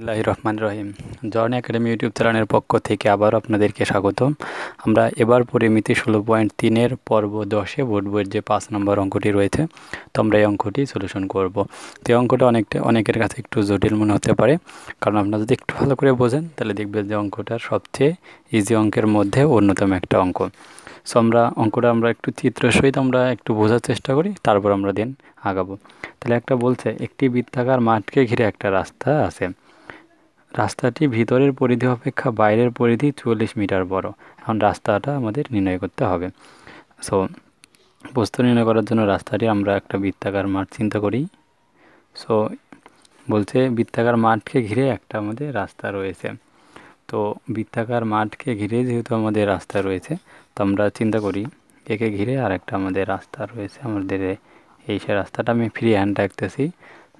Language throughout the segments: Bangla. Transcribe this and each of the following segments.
আল্লাহ রহমান রহিম। জন একাডেমি ইউটিউব চ্যানেলের পক্ষ থেকে আবার আপনাদেরকে স্বাগতম। আমরা এবার পরিমিতি ষোলো পয়েন্ট তিনের পর্ব দশে বোর্ড বইয়ের যে পাঁচ নম্বর অঙ্কটি রয়েছে, তো আমরা এই অঙ্কটি সলিউশন করব। তো এই অঙ্কটা অনেকটা, অনেকের কাছে একটু জটিল মনে হতে পারে। কারণ আপনারা যদি একটু ভালো করে বোঝেন, তাহলে দেখবেন যে অঙ্কটার সবচেয়ে ইজি অঙ্কের মধ্যে অন্যতম একটা অঙ্ক। সো আমরা, অঙ্কটা আমরা একটু চিত্র সহিত আমরা একটু বোঝার চেষ্টা করি, তারপর আমরা দিন আগাবো। তাহলে একটা বলছে, একটি বৃত্তাকার মাঠকে ঘিরে একটা রাস্তা আছে। রাস্তাটি ভিতরের পরিধি অপেক্ষা বাইরের পরিধি চল্লিশ মিটার বড়। এখন রাস্তাটা আমাদের নির্ণয় করতে হবে। সো বস্তু নির্ণয় করার জন্য রাস্তাটি আমরা একটা বৃত্তাকার মাঠ চিন্তা করি। সো বলছে বৃত্তাকার মাঠকে ঘিরে একটা আমাদের রাস্তা রয়েছে। তো, বৃত্তাকার মাঠকে ঘিরে যেহেতু আমাদের রাস্তা রয়েছে, তো আমরা চিন্তা করি একে ঘিরে আর একটা আমাদের রাস্তা রয়েছে। আমাদের এই সে রাস্তাটা আমি ফ্রি হ্যান্ড রাখতেছি।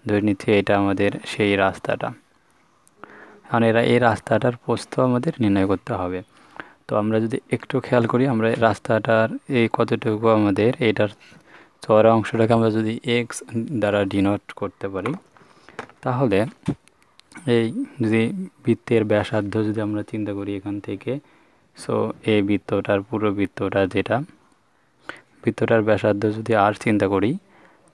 ধরে নিচ্ছি এটা আমাদের সেই রাস্তাটা। কারণ এরা এই রাস্তাটার প্রস্থ আমাদের নির্ণয় করতে হবে। তো আমরা যদি একটু খেয়াল করি, আমরা রাস্তাটার এই কতটুকু আমাদের এটার চওড়া অংশটাকে আমরা যদি এক্স দ্বারা ডিনোট করতে পারি, তাহলে এই যদি বৃত্তের ব্যাসার্ধ যদি আমরা চিন্তা করি এখান থেকে সো এই বৃত্তটার পুরো বৃত্তটা যেটা, বৃত্তটার ব্যাসার্ধ যদি আর চিন্তা করি,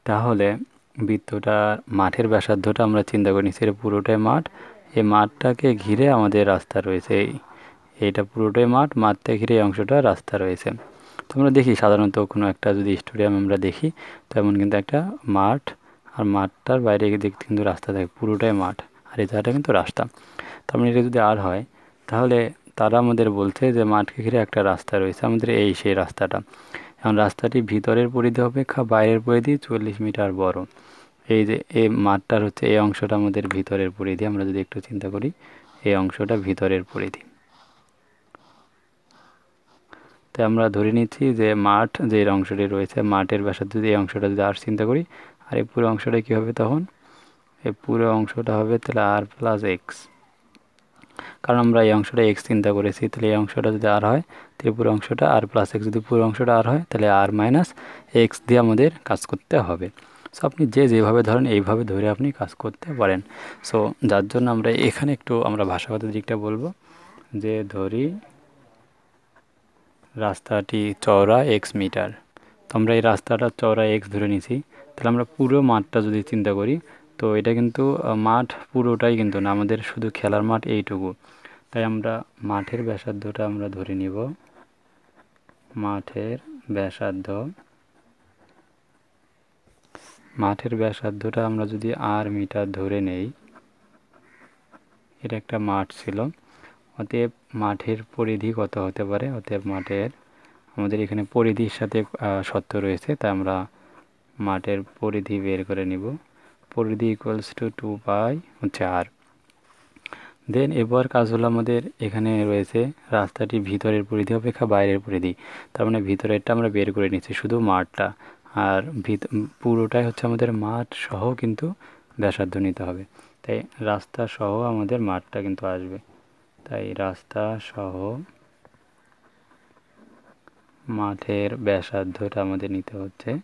তাহলে বৃত্তটার মাঠের ব্যাসার্ধটা আমরা চিন্তা করি সেটা পুরোটাই মাঠ এই মাঠটাকে ঘিরে আমাদের রাস্তা রয়েছে। এই এইটা পুরোটাই মাঠ, মাঠটা ঘিরে এই অংশটা রাস্তা রয়েছে। তো আমরা দেখি, সাধারণত কোনো একটা যদি স্টেডিয়াম আমরা দেখি তো এমন কিন্তু একটা মাঠ আর মাঠটার বাইরে দেখতে কিন্তু রাস্তা থাকে, পুরোটাই মাঠ। আর এই জায়গাটা কিন্তু রাস্তা। তার মানে এটা যদি আর হয়, তাহলে তারা আমাদের বলছে যে মাঠকে ঘিরে একটা রাস্তা রয়েছে, আমাদের এই সেই রাস্তাটা। এখন রাস্তাটি ভিতরের পরিধি অপেক্ষা বাইরের পরিধি চল্লিশ মিটার বড়। এই যে এই মাঠটার হচ্ছে এই অংশটা আমাদের ভিতরের পরিধি। আমরা যদি একটু চিন্তা করি এই অংশটা ভিতরের পরিধি। তো আমরা ধরে নিচ্ছি যে মাঠ যে অংশটি রয়েছে, মাঠের ব্যাসার্ধ যদি এই অংশটা যদি আর চিন্তা করি, আর এই পুরো অংশটা কী হবে তখন? এই পুরো অংশটা হবে তাহলে আর প্লাস এক্স কারণ আমরা এই অংশটা এক্স চিন্তা করেছি, তাহলে এই অংশটা যদি আর হয়, তাহলে পুরো অংশটা আর প্লাস এক্স যদি পুরো অংশটা আর হয়, তাহলে আর মাইনাস এক্স দিয়ে আমাদের কাজ করতে হবে। সো আপনি যে যেভাবে ধরেন, এইভাবে ধরে আপনি কাজ করতে পারেন। সো যার জন্য আমরা এখানে একটু আমরা ভাষাগত দিকটা বলব। যে ধরি, রাস্তাটি চওড়া এক্স মিটার তো আমরা এই রাস্তাটা চওড়া এক্স ধরে নিছি। তাহলে আমরা পুরো মাঠটা যদি চিন্তা করি, তো এটা কিন্তু মাঠ পুরোটাই কিন্তু না, আমাদের শুধু খেলার মাঠ এইটুকু। তাই আমরা মাঠের ব্যাসার্ধটা আমরা ধরে নিব। মাঠের ব্যাসার্ধ মাঠের ব্যাসার্ধটা আমরা যদি আর মিটার ধরে নেই, এটা একটা মাঠ ছিল। অতএব মাঠের পরিধি কত হতে পারে? অতএব মাঠের, আমাদের এখানে পরিধির সাথে সত্য রয়েছে তাই আমরা মাঠের পরিধি বের করে নিব। পরিধি ইকুয়ালস টু টু পাই হচ্ছে আর দেন এবার কাজ হলো আমাদের এখানে রয়েছে রাস্তাটি ভিতরের পরিধি অপেক্ষা বাইরের পরিধি। তার মানে ভিতরেরটা আমরা বের করে নিচ্ছি, শুধু মাঠটা। আর ভিত, পুরোটাই হচ্ছে আমাদের মাঠ সহ কিন্তু ব্যাসার্ধ নিতে হবে। তাই রাস্তা সহ আমাদের মাঠটা কিন্তু আসবে। তাই রাস্তা সহ মাঠের ব্যাসার্ধটা আমাদের নিতে হচ্ছে।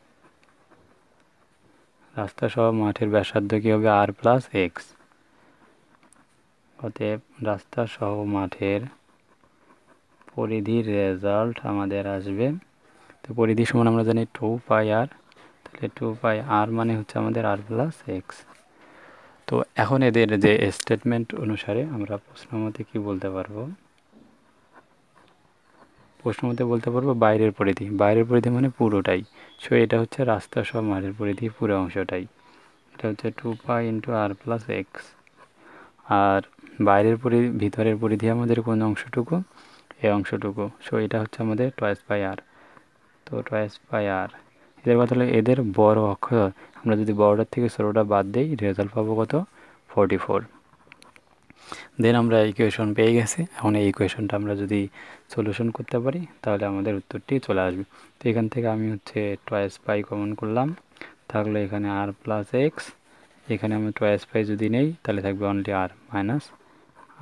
রাস্তা সহ মাঠের ব্যাসার্ধ কী হবে? আর প্লাস এক্স অতএব রাস্তা সহ মাঠের পরিধির রেজাল্ট আমাদের আসবে তো পরিধি সমান আমরা জানি টু পাই আর তাহলে টু পাই আর মানে হচ্ছে আমাদের আর প্লাস এক্স তো এখন এদের যে স্টেটমেন্ট অনুসারে আমরা প্রশ্ন মতে কী বলতে পারব? প্রশ্ন মতে বলতে পারব বাইরের পরিধি। বাইরের পরিধি মানে পুরোটাই। সো এটা হচ্ছে রাস্তা সব মাঠের পরিধি, পুরো অংশটাই। এটা হচ্ছে two pi into r plus x আর বাইরের পরিধি ভিতরের পরিধি আমাদের কোন অংশটুকু? এই অংশটুকু। সো এটা হচ্ছে আমাদের টয়েস পাই আর তো টয়েস পাই আর এদের কথা হলো এদের বড় অক্ষর। আমরা যদি বড়টার থেকে ষোলোটা বাদ দিই রেজাল্ট পাবো কত? ফোরটি ফোর দেন আমরা ইকুয়েশন পেয়ে গেছি। এখন এই ইকুয়েশনটা আমরা যদি সলিউশন করতে পারি, তাহলে আমাদের উত্তরটি চলে আসবে। তো এখান থেকে আমি হচ্ছে টয়েস পাই কমন করলাম। থাকলে এখানে আর প্লাস এক্স এখানে আমি টয়েস পাই যদি নেই, তাহলে থাকবে only r minus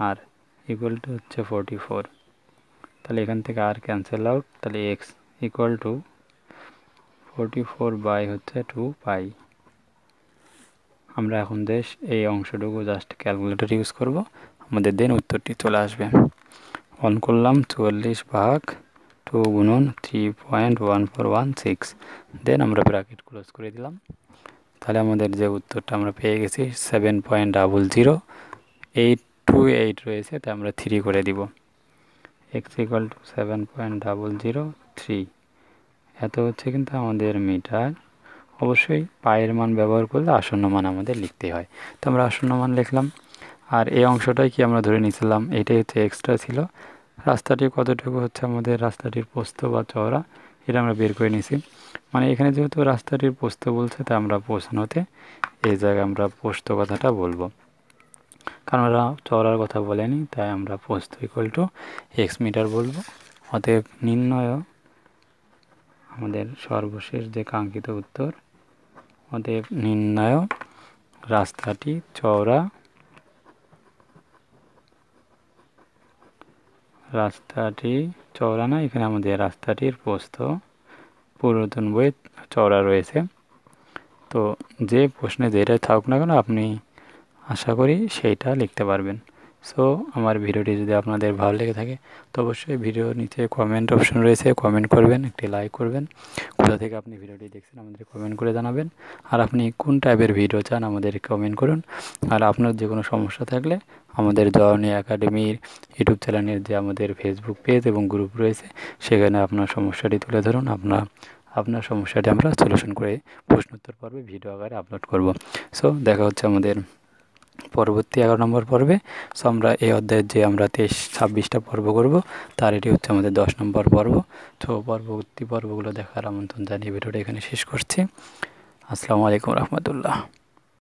r equal to হচ্ছে ফোরটি ফোর তাহলে এখান থেকে আর ক্যান্সেল আউট তাহলে x equal to forty four by হচ্ছে টু পাই আমরা এখন দেশ এই অংশটুকু জাস্ট ক্যালকুলেটর ইউজ করব। আমাদের দেন উত্তরটি চলে আসবে। অন করলাম চুয়াল্লিশ ভাগ টু গুণন three point one four one six then আমরা ব্র্যাকেট ক্লোজ করে দিলাম। তাহলে আমাদের যে উত্তরটা আমরা পেয়ে গেছি seven point double zero eight two eight রয়েছে, তাই আমরা থ্রি করে দিব। X equal to seven point double zero three এত হচ্ছে কিন্তু আমাদের মিটার অবশ্যই পায়ের মান ব্যবহার করলে আসন্ন মান আমাদের লিখতে হয়। তো আমরা আসন্ন মান লিখলাম। আর এই অংশটাই কি আমরা ধরে নিয়েছিলাম? এটাই হচ্ছে এক্সট্রা ছিল। রাস্তাটি কতটুকু হচ্ছে আমাদের রাস্তাটির পোস্ত বা চওড়া? এটা আমরা বের করে নিয়েছি। মানে এখানে যেহেতু রাস্তাটির পোস্ত বলছে, তাই আমরা পৌঁছানোতে এই জায়গায় আমরা পোস্ত কথাটা বলব। কারণ ওরা চওড়ার কথা বলেনি, তাই আমরা পোস্ত ইকুয়াল টু এক্স মিটার বলব। অতএব নির্ণয় আমাদের সর্বশেষ যে কাঙ্ক্ষিত উত্তর, অতএব নির্ণয়, রাস্তাটি, চওড়া। রাস্তাটি চওড়া না, এখানে আমাদের রাস্তাটির প্রস্থ। পুরাতন বইয়ে চওড়া রয়েছে। তো যে প্রশ্নে যেটাই থাকুক না কেন, আপনি আশা করি সেইটা লিখতে পারবেন। সো আমার ভিডিওটি যদি আপনাদের ভালো লেগে থাকে, তো অবশ্যই ভিডিও নিচে কমেন্ট অপশন রয়েছে কমেন্ট করবেন, একটি লাইক করবেন। কোথা থেকে আপনি ভিডিওটি দেখছেন আমাদের কমেন্ট করে জানাবেন। আর আপনি কোন টাইপের ভিডিও চান আমাদের কমেন্ট করুন। আর আপনার যে কোনো সমস্যা থাকলে আমাদের জওয়ানি একাডেমির ইউটিউব চ্যানেলের যে আমাদের ফেসবুক পেজ এবং গ্রুপ রয়েছে, সেখানে আপনার সমস্যাটি তুলে ধরুন। আপনার আপনার সমস্যাটি আমরা সলিউশন করে প্রশ্নোত্তর পর্বে ভিডিও আকারে আপলোড করব। সো দেখা হচ্ছে আমাদের পরবর্তী এগারো নম্বর পর্বে। সো আমরা এই অধ্যায়ের যে আমরা তেইশ, ছাব্বিশটা পর্ব করব, তার এটি হচ্ছে আমাদের দশ নম্বর পর্ব। তো পরবর্তী পর্বগুলো দেখার আমন্ত্রণ জানিয়ে ভিডিওটা এখানে শেষ করছি। আসসালামু আলাইকুম রহমতুল্লাহ।